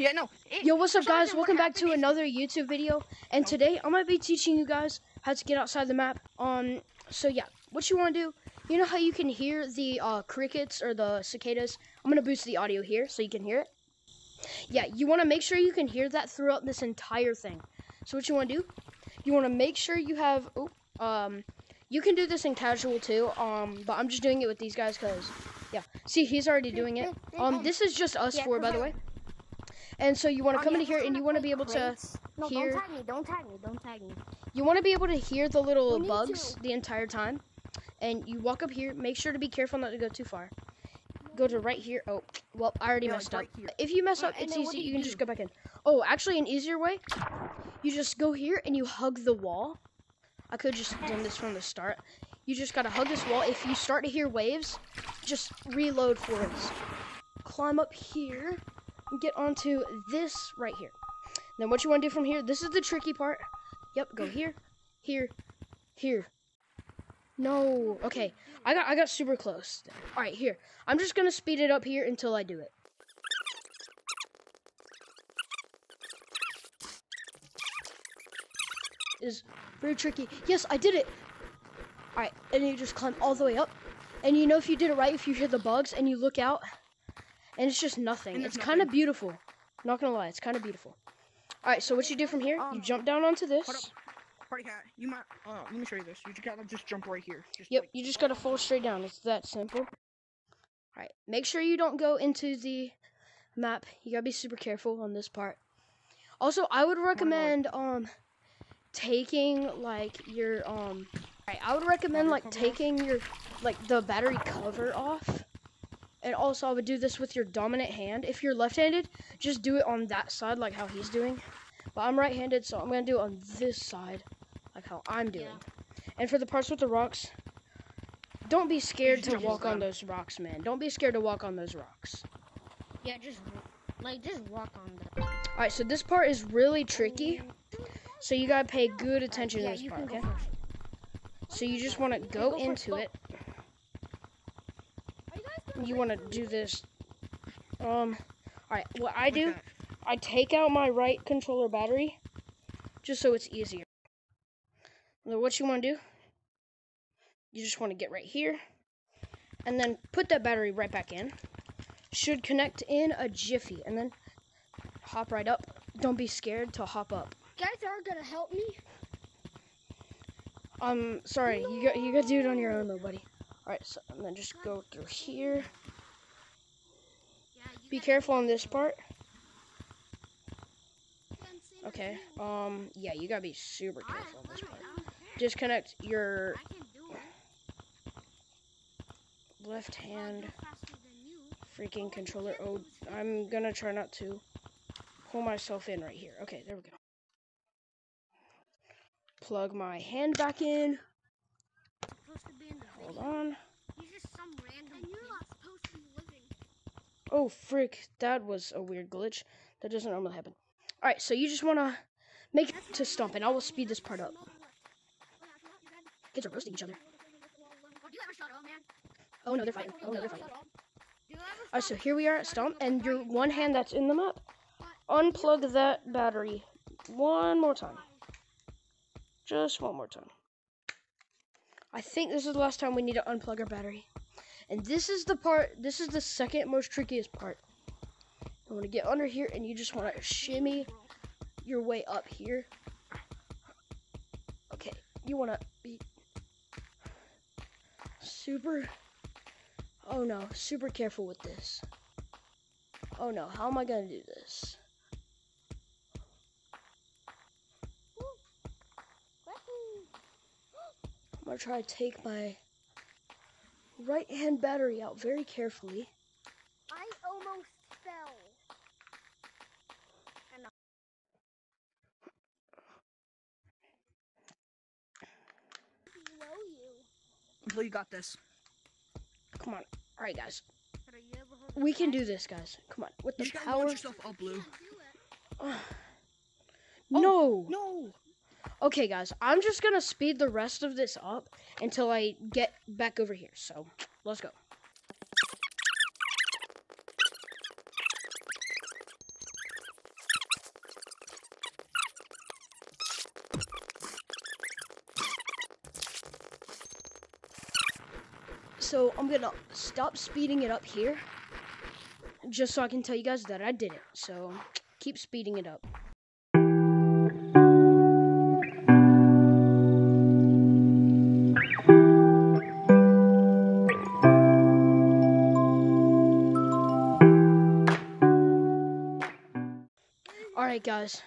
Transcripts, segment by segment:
Yeah, no. It, Yo, what's up, guys? Welcome back to another YouTube video. And today, I'm gonna be teaching you guys how to get outside the map. Um, so yeah, what you want to do? You know how you can hear the uh, crickets or the cicadas? I'm gonna boost the audio here so you can hear it. Yeah, you want to make sure you can hear that throughout this entire thing. So what you want to do? You want to make sure you have. Oh, um, you can do this in casual too. Um, but I'm just doing it with these guys because, yeah. See, he's already doing it. Um, this is just us Yeah, four, by the way. And so you want to come in here and you want to be able to crates. No, hear- don't tag me. Don't tag me. Don't tag me. You want to be able to hear the little bugs to. the entire time. And you walk up here. Make sure to be careful not to go too far. Go to right here. Oh, well, I already Yeah, messed like up. right here. If you mess up, it's easy. You you can do? just go back in. Oh, actually, an easier way. You just go here and you hug the wall. I could just done this from the start. You just gotta hug this wall. If you start to hear waves, just reload for us. Climb up here get onto this right here. Then what you want to do from here? This is the tricky part. Yep, go here, here, here. No. Okay. I got I got super close. All right, here. I'm just going to speed it up here until I do it. Is very tricky. Yes, I did it. All right, and you just climb all the way up. And you know if you did it right, if you hear the bugs and you look out and it's just nothing. And It's kind of beautiful. Not to lie, it's kind of beautiful. All right, so what you do from here? You Um, jump down onto this. Party cat, you might. Uh, let me show you this. You just gotta just jump right here. Just Yep, like- you just gotta fall straight down. It's that simple. Alright, make sure you don't go into the map. You gotta be super careful on this part. Also, I would recommend um taking like your um alright, I would recommend like taking your like the battery cover off. And also I would do this with your dominant hand. If you're left-handed, just do it on that side like how he's doing. But I'm right-handed, so I'm gonna do it on this side like how I'm doing. And for the parts with the rocks, don't be scared to walk on those rocks, man. Don't be scared to walk on those rocks. Yeah, just like just walk on the. Alright, so this part is really tricky. Mm-hmm. So you gotta pay good attention yeah, to this part, okay? go. So you just wanna go go first, into go. it. You wanna do this. Um alright, what I do. I take out my right controller battery just so it's easier. Now what you wanna do? You just wanna get right here and then put that battery right back in. Should connect in a jiffy and then hop right up. Don't be scared to hop up. guys are gonna help me. Um, sorry, you got you got to do it on your own, though, buddy. All right, so I'm gonna just go through here. Be careful on this part. Okay. Um, yeah, you gotta be super careful on this part. Disconnect your left hand freaking controller. Oh, I'm gonna try not to pull myself in right here. Okay, there we go. Plug my hand back in. Hold on. Oh, frick. That was a weird glitch. That doesn't normally happen. Alright, so you just want to make it to stump, and I will speed this part up. Kids are roasting each other. Oh, no, they're fighting. Oh, no, they're fighting. Alright, so here we are at stump, and your one hand that's in the map, unplug that battery one more time. Just one more time. I think this is the last time we need to unplug our battery. And this is the part, this is the second most trickiest part. You want to get under here and you just want to shimmy your way up here. Okay, you want to be super, oh no, super careful with this. Oh no, how am I going to do this? I'm going to try to take my right hand battery out very carefully. I almost fell. Below you. Until you got this. Come on. All right, guys. We can do this, guys. Come on. With You the just gotta power. yourself up, Blue. no. No. Okay, guys, I'm just going to speed the rest of this up until I get back over here. So let's go. so I'm gonna stop speeding it up here just so I can tell you guys that I did it. So keep speeding it up. Guys.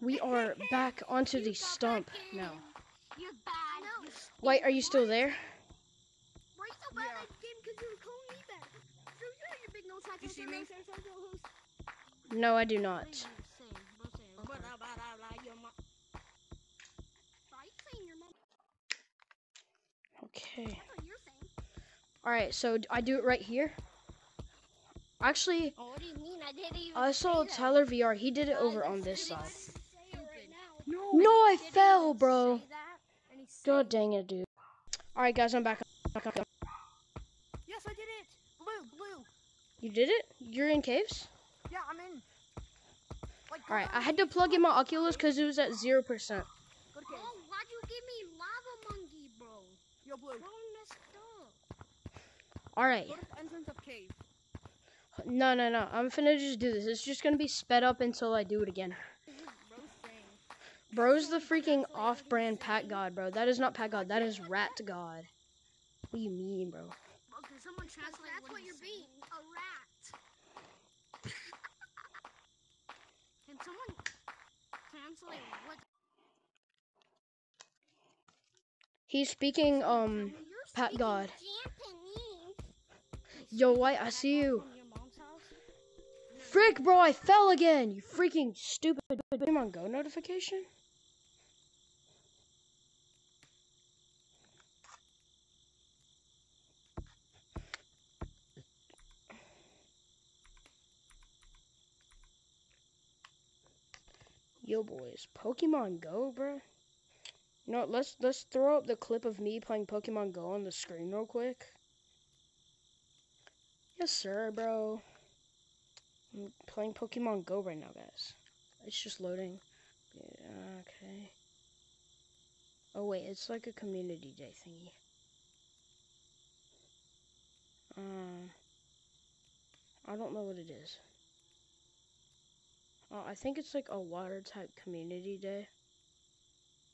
We are back onto the stump now. Wait, are you still there? No, I do not. Okay. Alright, so I do it right here. Actually, Oh, what do you mean? I didn't even I saw. Tyler VR. He did it over on this side. right. No. No, I fell, bro. say that, and he said God dang it, dude. Alright, guys, I'm back. back up. Yes, I did it. Blue, blue. You did it? You're in caves? Yeah, I'm in. Like, Alright, I had to plug in my Oculus because it was at 0%. Go to cave. Oh, why'd you give me lava monkey, bro? Yo, blue. Bro, I messed up. Alright. No, no, no. I'm finna just do this. It's just gonna be sped up until I do it again. This is bro saying. Bro's the freaking off-brand Pat God, bro. That is not Pat God. That is Rat God. What do you mean, bro? Bro, can someone translate That's what, what you're saying? being, a rat. Can someone translate what? He's speaking, um, You're Pat speaking God. Japanese. Yo, White, I see you. Frick, bro, I fell again. You freaking stupid Pokemon Go notification. Yo, boys, Pokemon Go, bro. You know what? Let's let's throw up the clip of me playing Pokemon Go on the screen real quick. Yes, sir, bro. I'm playing Pokemon Go right now, guys. It's just loading. Yeah, okay. Oh wait, it's like a community day thingy. Um, I don't know what it is. Oh, I think it's like a water type community day.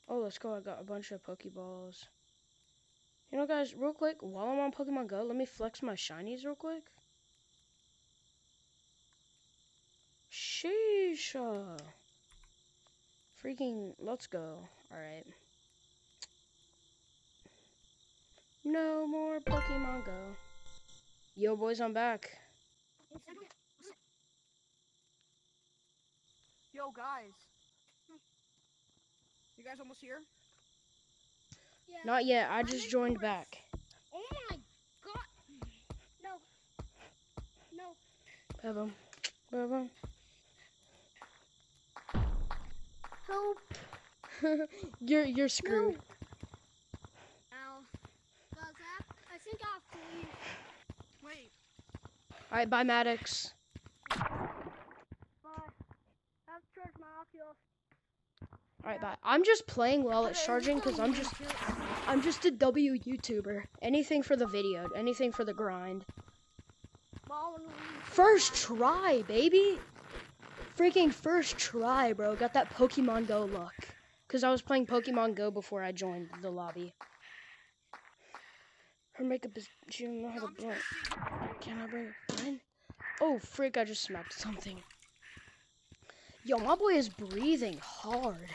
Oh, let's go. I got a bunch of Pokeballs. You know, guys, real quick, while I'm on Pokemon Go, let me flex my shinies real quick. Sheesh. Uh, freaking, let's go. Alright. No more Pokemon Go. Yo, boys, I'm back. Yo, guys. You guys almost here? Yeah. Not yet, I just joined back. Oh my god! No. No. Boom. Boom. Help. you're you're screwed. Ow. Guys, I, I think I have to leave. Wait. Alright, bye Maddox. Bye. I have to charge my Oculus. Alright, bye. I'm just playing while it's charging because I'm just I'm just a W YouTuber. Anything for the video, anything for the grind. Ball and leave. First try, baby. Freaking first try, bro. Got that Pokemon Go luck. Cause I was playing Pokemon Go before I joined the lobby. Her makeup is she don't know how to I'm just blow. gonna see. Can I bring a friend? Oh frick, I just smacked something. Yo, my boy is breathing hard.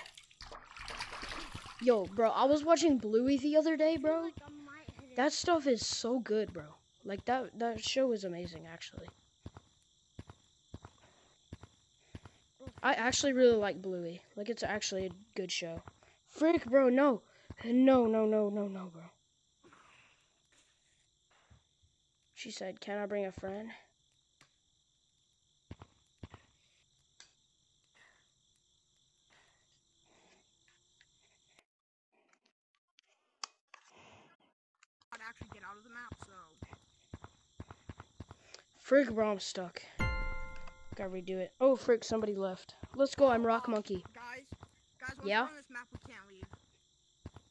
Yo, bro, I was watching Bluey the other day, bro. Like I might hit it. That stuff is so good, bro. Like that that show is amazing actually. I actually really like Bluey. Like it's actually a good show. Frick, bro, no. No, no, no, no, no, bro. She said, "Can I bring a friend?" I'd actually get out of the map, so. Bro, I'm stuck. Gotta redo it. Oh, frick, somebody left. Let's go, I'm Rock Monkey. Guys, guys, yeah? Map,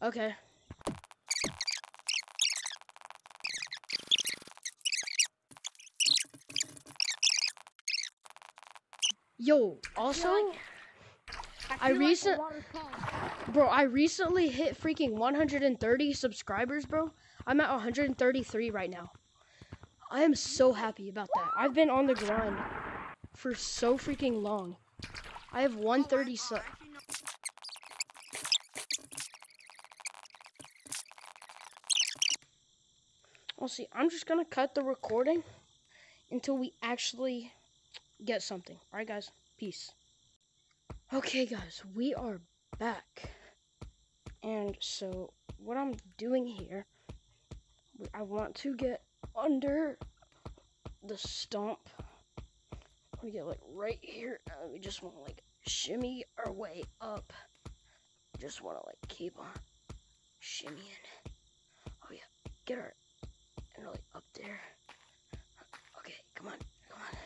okay. Yo, also, like, I, I recent, like bro, I recently hit freaking 130 subscribers, bro. I'm at 133 right now. I am so happy about that. I've been on the grind for so freaking long. I have 130 sub. Actually, no. Well, see, I'm just gonna cut the recording until we actually get something. All right, guys. Peace. Okay, guys, we are back. And so, what I'm doing here, I want to get under the stump. We get like right here. We just want to like shimmy our way up. Just want to like keep on shimmying. Oh yeah, get our and like up there. Okay, come on, come on.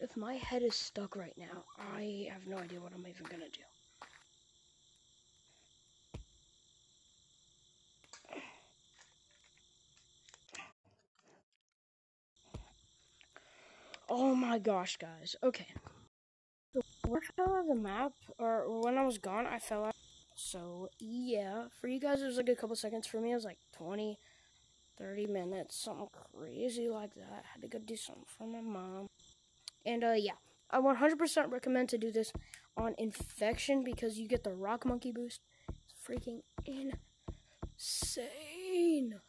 If my head is stuck right now, I have no idea what I'm even gonna do. Oh my gosh, guys. Okay. Where I fell of the map, or when I was gone, I fell out. So, yeah, for you guys, it was like a couple seconds. For me, it was like 20, 30 minutes, something crazy like that. I Had to go do something for my mom. And, uh, yeah, I 100% recommend to do this on Infection because you get the Rock Monkey boost. It's freaking insane.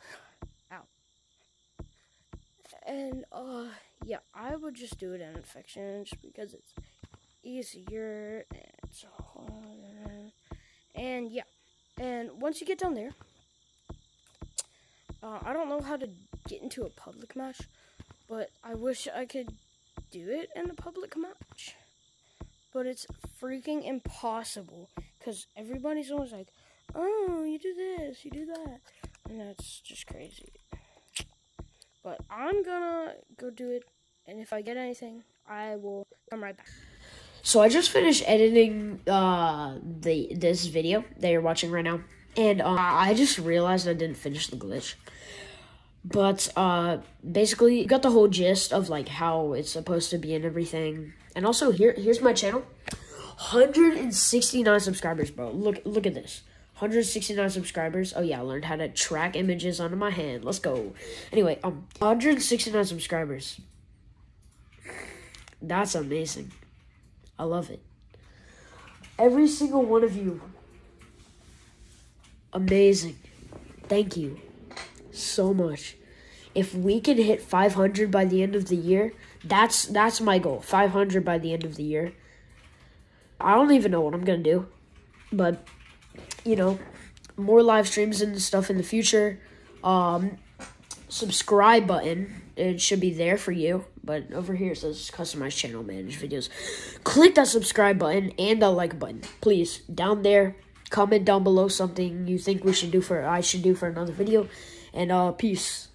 And, uh, yeah, I would just do it in Infection just because it's easier and. And, yeah. And once you get down there, uh, I don't know how to get into a public match, but I wish I could do it in a public match. But it's freaking impossible because everybody's always like, oh, you do this, you do that. And that's just crazy. But I'm gonna go do it, and if I get anything, I will come right back. So I just finished editing uh the this video that you're watching right now, and uh, I just realized I didn't finish the glitch. But uh basically, you got the whole gist of like how it's supposed to be and everything. And also here here's my channel, 169 subscribers, bro. Look look at this. 169 subscribers. Oh yeah, I learned how to track images onto my hand. Let's go. Anyway, um 169 subscribers. That's amazing. I love it. Every single one of you. Amazing. Thank you so much. If we can hit 500 by the end of the year, that's that's my goal. 500 by the end of the year. I don't even know what I'm going to do. But you know, more live streams and stuff in the future. Um subscribe button. It should be there for you. But over here it says customize channel manage videos. Click that subscribe button and the like button. Please. Down there. Comment down below something you think we should do for I should do for another video. And uh peace.